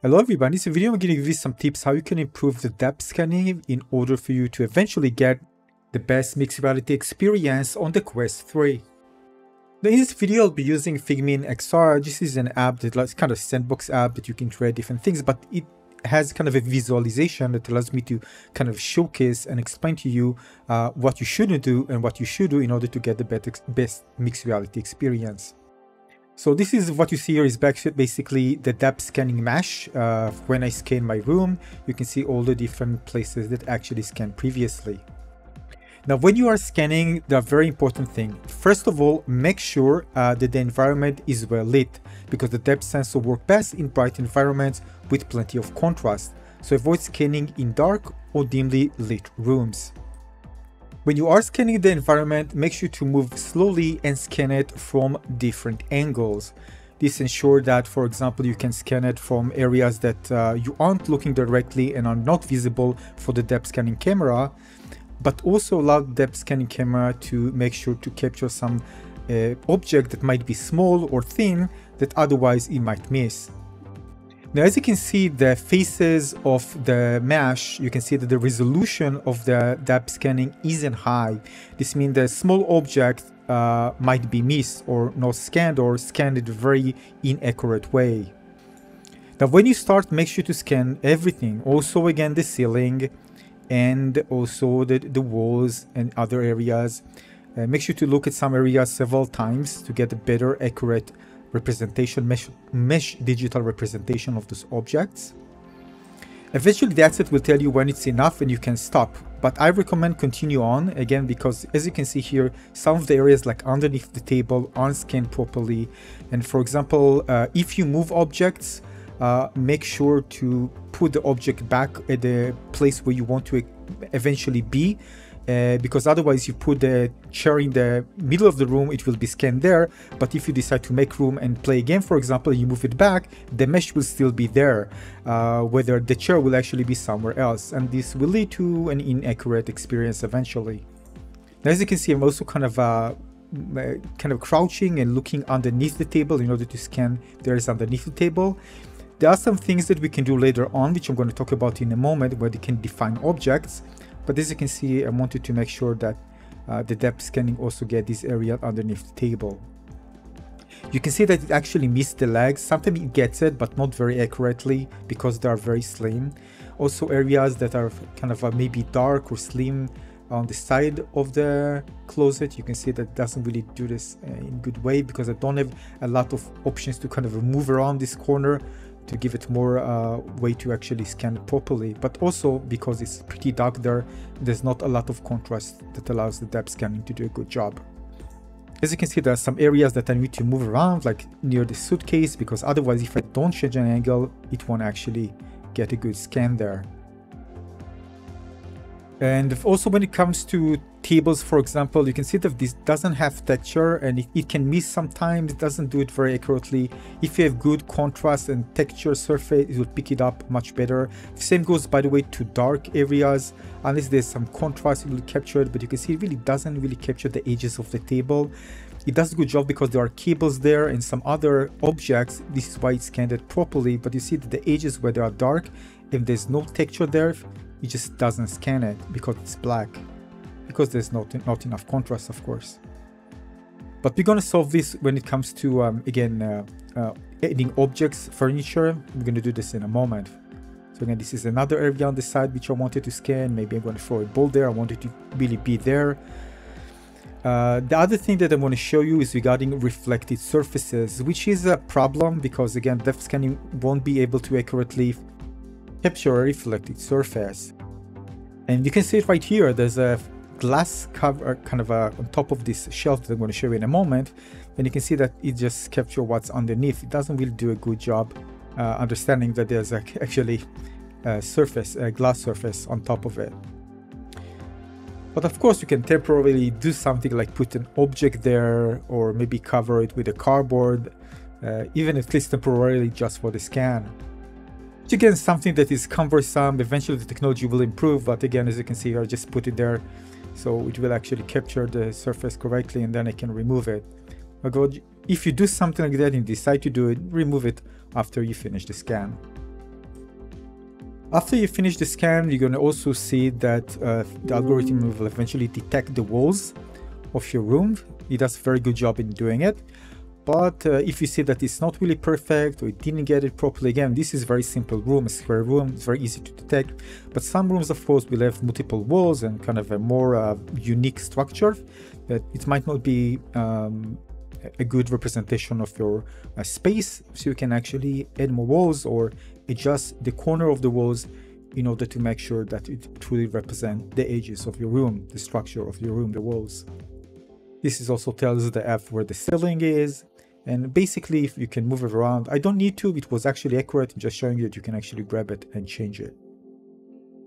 Hello everyone, in this video I'm going to give you some tips how you can improve the depth scanning in order for you to eventually get the best mixed reality experience on the Quest 3. Now in this video I'll be using Figmin XR. This is an app that's kind of sandbox app that you can try different things but it has kind of a visualization that allows me to kind of showcase and explain to you uh, what you shouldn't do and what you should do in order to get the best mixed reality experience. So this is what you see here is basically the depth scanning mesh. Uh, when I scan my room, you can see all the different places that actually scanned previously. Now, when you are scanning, the very important thing. First of all, make sure uh, that the environment is well lit because the depth sensor works best in bright environments with plenty of contrast. So avoid scanning in dark or dimly lit rooms. When you are scanning the environment, make sure to move slowly and scan it from different angles. This ensures that, for example, you can scan it from areas that uh, you aren't looking directly and are not visible for the depth scanning camera, but also allow the depth scanning camera to make sure to capture some uh, object that might be small or thin that otherwise it might miss. Now, as you can see, the faces of the mesh, you can see that the resolution of the depth scanning isn't high. This means the small object uh, might be missed or not scanned or scanned in a very inaccurate way. Now, when you start, make sure to scan everything. Also, again, the ceiling and also the, the walls and other areas. Uh, make sure to look at some areas several times to get a better accurate representation, mesh, mesh digital representation of those objects. Eventually the asset will tell you when it's enough and you can stop, but I recommend continue on again because as you can see here, some of the areas like underneath the table aren't scanned properly. And for example, uh, if you move objects, uh, make sure to put the object back at the place where you want to eventually be uh, because otherwise you put the chair in the middle of the room it will be scanned there. But if you decide to make room and play a game for example you move it back the mesh will still be there uh, whether the chair will actually be somewhere else. And this will lead to an inaccurate experience eventually. Now as you can see i'm also kind of uh, kind of crouching and looking underneath the table in order to scan there is underneath the table. There are some things that we can do later on which i'm going to talk about in a moment where they can define objects but as you can see, I wanted to make sure that uh, the depth scanning also get this area underneath the table. You can see that it actually missed the legs. Sometimes it gets it, but not very accurately because they are very slim. Also areas that are kind of uh, maybe dark or slim on the side of the closet you can see that doesn't really do this uh, in good way because I don't have a lot of options to kind of move around this corner to give it more uh, way to actually scan properly. But also because it's pretty dark there there's not a lot of contrast that allows the depth scanning to do a good job. As you can see there are some areas that I need to move around like near the suitcase because otherwise if I don't change an angle it won't actually get a good scan there. And also when it comes to tables, for example, you can see that this doesn't have texture and it, it, can miss sometimes, it doesn't do it very accurately. If you have good contrast and texture surface, it will pick it up much better. Same goes, by the way, to dark areas. Unless there's some contrast, it will capture it, but you can see it really doesn't really capture the edges of the table. It does a good job because there are cables there and some other objects. This is why it's scanned it properly, but you see that the edges where they are dark, if there's no texture there, it just doesn't scan it because it's black because there's not, not enough contrast of course. But we're going to solve this when it comes to um, again uh, uh, adding objects furniture. We're going to do this in a moment. So again this is another area on the side which I wanted to scan. Maybe I'm going to throw a ball there. I wanted to really be there. Uh, the other thing that I want to show you is regarding reflected surfaces, which is a problem because again, depth scanning won't be able to accurately capture a reflected surface. And you can see it right here, there's a glass cover kind of a, on top of this shelf that I'm going to show you in a moment. And you can see that it just captures what's underneath. It doesn't really do a good job uh, understanding that there's a, actually a surface, a glass surface on top of it. But of course you can temporarily do something like put an object there or maybe cover it with a cardboard, uh, even at least temporarily just for the scan. Which again something that is cumbersome, eventually the technology will improve, but again as you can see I just put it there so it will actually capture the surface correctly and then I can remove it. But if you do something like that and decide to do it, remove it after you finish the scan. After you finish the scan, you're going to also see that uh, the algorithm will eventually detect the walls of your room. It does a very good job in doing it. But uh, if you see that it's not really perfect or it didn't get it properly, again, this is very simple room, a square room, it's very easy to detect. But some rooms, of course, will have multiple walls and kind of a more uh, unique structure that it might not be um, a good representation of your uh, space. So you can actually add more walls or adjust the corner of the walls in order to make sure that it truly represents the edges of your room, the structure of your room, the walls. This is also tells the app where the ceiling is, and basically if you can move it around i don't need to it was actually accurate I'm just showing you that you can actually grab it and change it.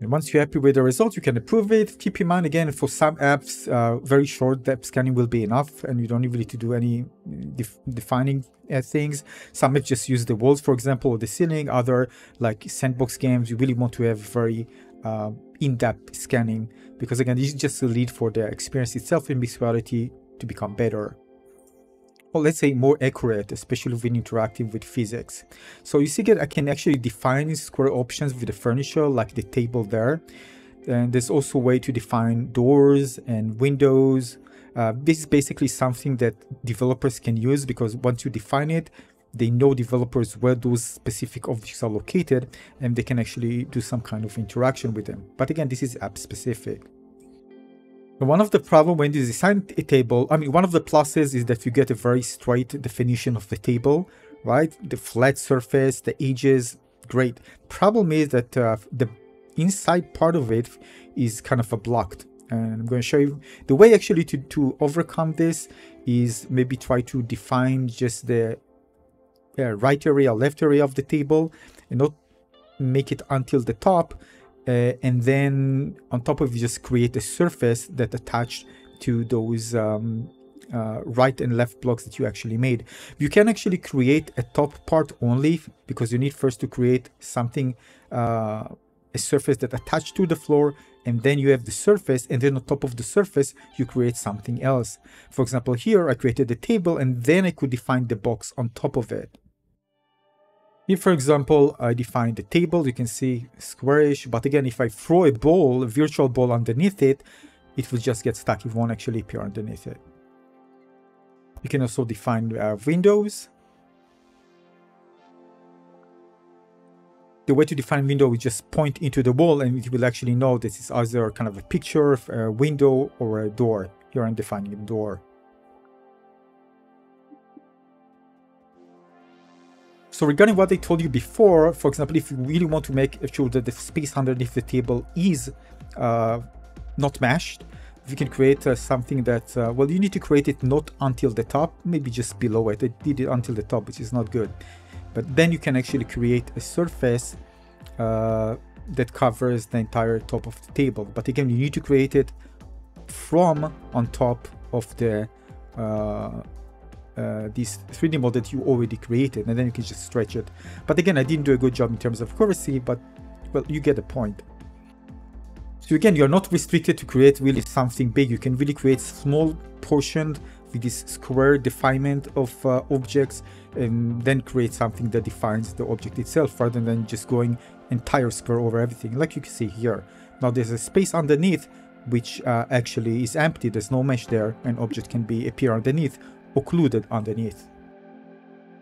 And once you're happy with the result you can approve it. Keep in mind again for some apps uh, very short depth scanning will be enough and you don't even need to do any def defining uh, things. Some apps just use the walls for example or the ceiling. Other like sandbox games you really want to have very uh, in-depth scanning because again this is just a lead for the experience itself in visuality to become better or let's say more accurate, especially when interacting with physics. So you see that I can actually define square options with the furniture, like the table there. And there's also a way to define doors and windows. Uh, this is basically something that developers can use because once you define it, they know developers where those specific objects are located and they can actually do some kind of interaction with them. But again, this is app specific. One of the problem when you design a table, I mean, one of the pluses is that you get a very straight definition of the table, right? The flat surface, the edges, great. Problem is that uh, the inside part of it is kind of a blocked. And I'm going to show you the way actually to, to overcome this is maybe try to define just the uh, right area, left area of the table and not make it until the top uh, and then on top of it just create a surface that attached to those um, uh, right and left blocks that you actually made. You can actually create a top part only because you need first to create something, uh, a surface that attached to the floor and then you have the surface and then on top of the surface you create something else. For example here I created a table and then I could define the box on top of it. If, for example, I define the table, you can see squarish, but again, if I throw a ball, a virtual ball underneath it, it will just get stuck. It won't actually appear underneath it. You can also define uh, windows. The way to define window is just point into the wall and it will actually know this is either kind of a picture, of a window, or a door. Here I'm defining a door. So regarding what I told you before, for example, if you really want to make sure that the space underneath the table is uh, not meshed, you can create uh, something that, uh, well, you need to create it not until the top, maybe just below it. I did it until the top, which is not good. But then you can actually create a surface uh, that covers the entire top of the table. But again, you need to create it from on top of the uh, uh, this 3D model that you already created and then you can just stretch it. But again, I didn't do a good job in terms of accuracy, but well, you get the point. So again, you're not restricted to create really something big. You can really create small portion with this square definement of uh, objects and then create something that defines the object itself rather than just going entire square over everything like you can see here. Now there's a space underneath which uh, actually is empty, there's no mesh there, an object can be appear underneath occluded underneath.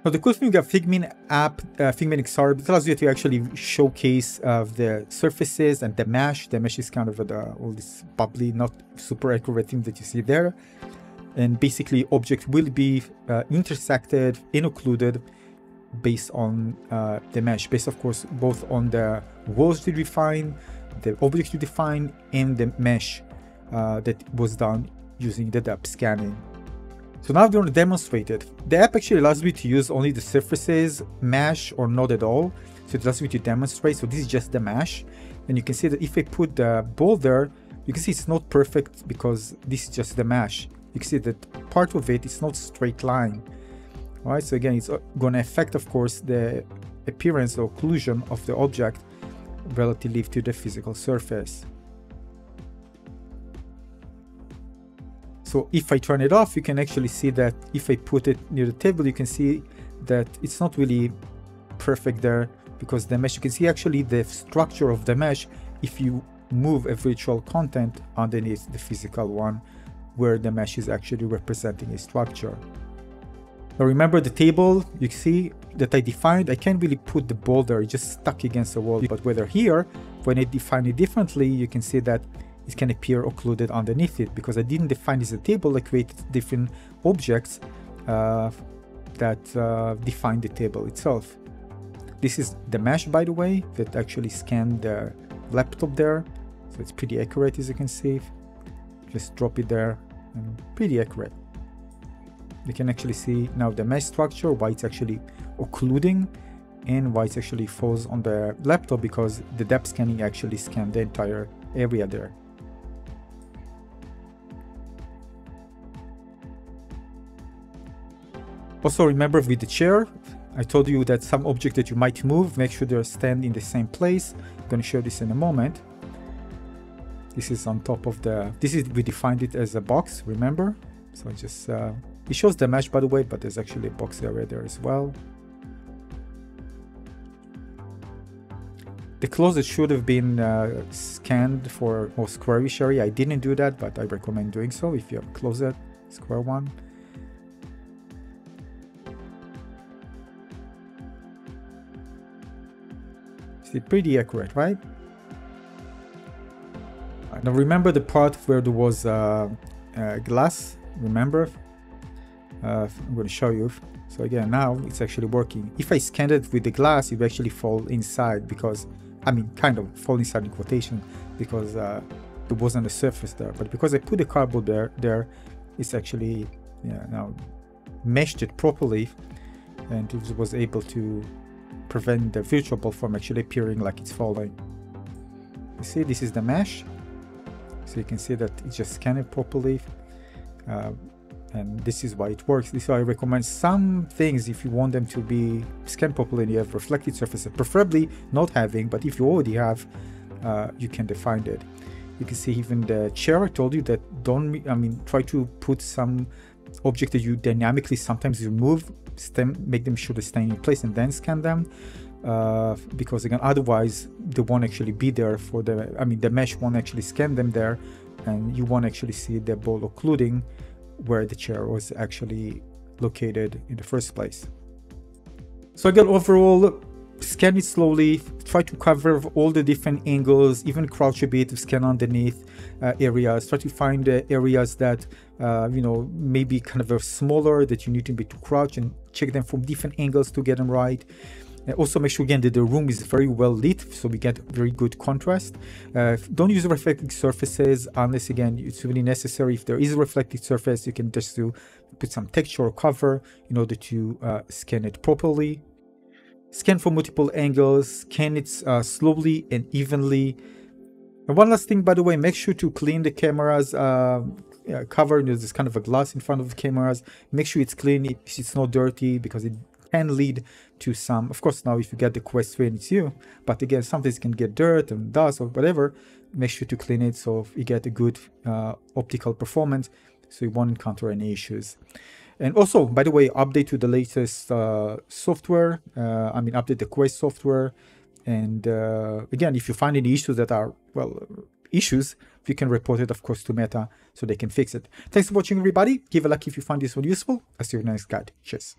Now the cool thing of Figmin app, uh, Figmin XR, allows you to actually showcase uh, the surfaces and the mesh. The mesh is kind of the, all this bubbly, not super accurate thing that you see there. And basically object will be uh, intersected and occluded based on uh, the mesh, based of course both on the walls you define, the object you define, and the mesh uh, that was done using the depth scanning. So now I'm going to demonstrate it. The app actually allows me to use only the surfaces, mesh or not at all. So it allows me to demonstrate. So this is just the mesh. And you can see that if I put the there, you can see it's not perfect because this is just the mesh. You can see that part of it is not straight line. All right, so again, it's uh, going to affect, of course, the appearance or occlusion of the object relatively to the physical surface. So if I turn it off, you can actually see that if I put it near the table, you can see that it's not really perfect there because the mesh, you can see actually the structure of the mesh if you move a virtual content underneath the physical one where the mesh is actually representing a structure. Now remember the table you see that I defined, I can't really put the boulder just stuck against the wall, but whether here, when I define it differently, you can see that it can appear occluded underneath it because I didn't define this as a table, I created different objects uh, that uh, define the table itself. This is the mesh, by the way, that actually scanned the laptop there. So it's pretty accurate as you can see. Just drop it there and pretty accurate. You can actually see now the mesh structure, why it's actually occluding and why it actually falls on the laptop because the depth scanning actually scanned the entire area there. Also remember with the chair, I told you that some object that you might move, make sure they stand in the same place. I'm to show this in a moment. This is on top of the, this is, we defined it as a box, remember? So just, uh, it shows the mesh by the way, but there's actually a box area there as well. The closet should have been uh, scanned for most squarish area. I didn't do that, but I recommend doing so if you have a closet, square one. It's pretty accurate, right? Now remember the part where there was uh, uh, glass, remember? Uh, I'm going to show you. So again, now it's actually working. If I scanned it with the glass, it actually fall inside because, I mean, kind of fall inside in quotation because uh, there wasn't a surface there. But because I put the cardboard there, there, it's actually yeah, now meshed it properly and it was able to prevent the virtual from actually appearing like it's falling. You see, this is the mesh. So you can see that it's just scanned properly. Uh, and this is why it works. This is why I recommend some things if you want them to be scanned properly and you have reflected surfaces, preferably not having, but if you already have, uh, you can define it. You can see even the chair, I told you that don't, I mean, try to put some object that you dynamically sometimes remove stem, make them sure they stay in place and then scan them. Uh, because again, otherwise they won't actually be there for the, I mean, the mesh won't actually scan them there and you won't actually see the ball occluding where the chair was actually located in the first place. So again, overall, scan it slowly, try to cover all the different angles, even crouch a bit, scan underneath uh, areas, try to find the areas that, uh, you know, maybe kind of are smaller that you need to be to crouch and check them from different angles to get them right. Uh, also make sure again that the room is very well lit so we get very good contrast. Uh, don't use reflecting surfaces unless again it's really necessary. If there is a reflecting surface you can just do put some texture or cover in order to uh, scan it properly scan from multiple angles, scan it uh, slowly and evenly. And one last thing, by the way, make sure to clean the cameras uh, cover. There's this kind of a glass in front of the cameras. Make sure it's clean, it's not dirty because it can lead to some, of course, now if you get the Quest when it's you, but again, sometimes can get dirt and dust or whatever. Make sure to clean it so you get a good uh, optical performance so you won't encounter any issues. And also, by the way, update to the latest uh, software. Uh, I mean, update the Quest software. And uh, again, if you find any issues that are, well, issues, you can report it, of course, to Meta so they can fix it. Thanks for watching, everybody. Give a like if you find this one useful. I'll see you in the next guide. Cheers.